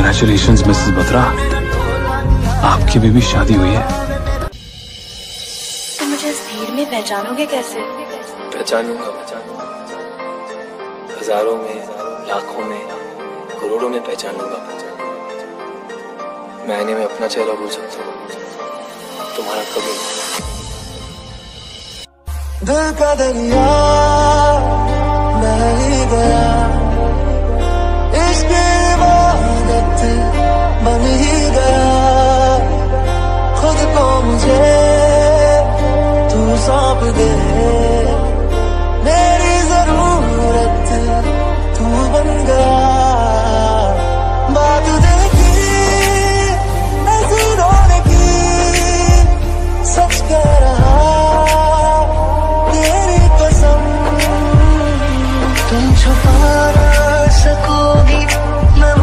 Congratulation Mrs Batra आपकी भी, भी शादी हुई है। तो मुझे इस भीड़ में पहचानोगे कैसे? पहचानूँगा हज़ारों में लाखों में करोड़ों में पहचान लूँगा मैं आईने में अपना चेहरा भूल सकता हूँ। तुम्हारा कभी दिल का दरिया मैं ही गया। छुपा ना सकोगी। मैं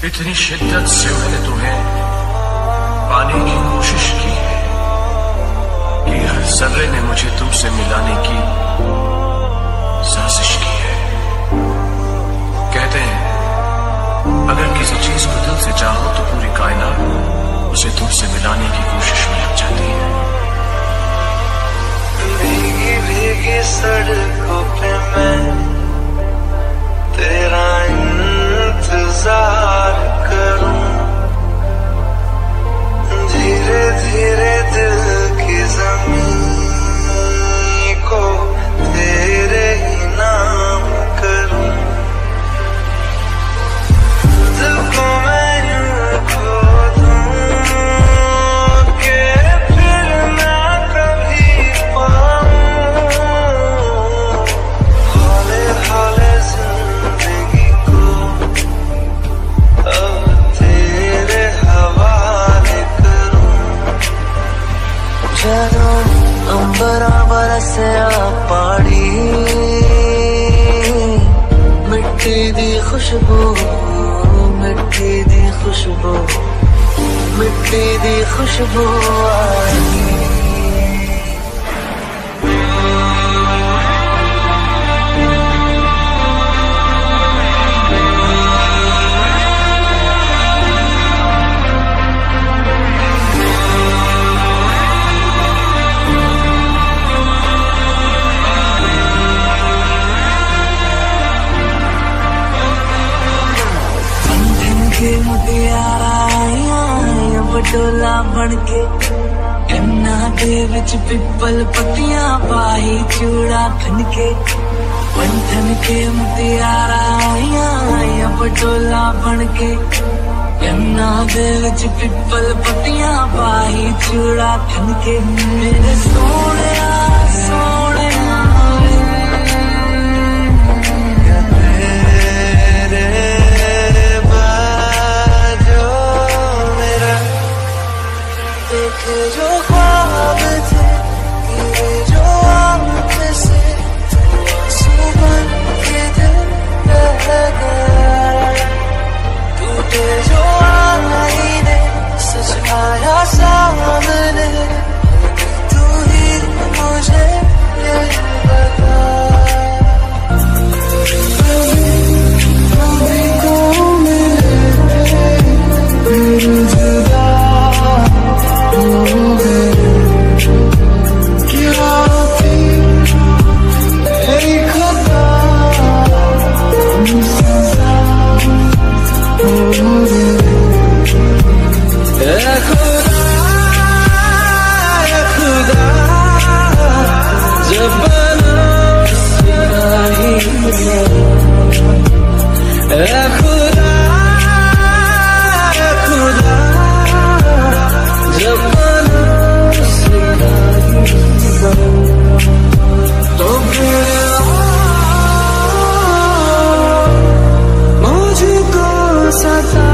इतनी शिद्दत से मैंने तुम्हें पाने की कोशिश की है कि हर जर्रे ने मुझे तुमसे मिलाने की साजिश की है। कहते हैं, अगर किसी चीज़ को दिल से चाहो तो पूरी कायनात उसे तुमसे मिलाने की कोशिश में लग जाती है। भीगी भीगी सड़कों बराबर से पानी मिट्टी दी खुशबू मिट्टी दी खुशबू मिट्टी दी खुशबू आई ਕੰਨਾਂ ਦੇ ਵਿੱਚ ਪਿੱਪਲ ਪੱਤੀਆਂ ਪਾਈ ਚੂੜਾ ਖਨ ਕੇ ਬੰਧਨ ਕੇ ਮੁਟਿਆਰਾ ਆਈਆਂ ਬਟੋਲਾ ਬਣ ਕੇ ਕੰਨਾਂ ਦੇ ਵਿੱਚ ਪਿੱਪਲ ਪੱਤੀਆਂ ਪਾਈ ਚੂੜਾ ਖਨ ਕੇ ਮੇਰੇ ਸੋਹਣਿਆ ਸੋਹਣਿਆ Cause you? i 的 सदा